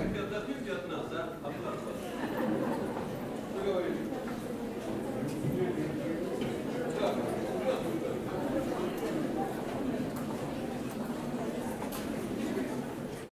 Okay.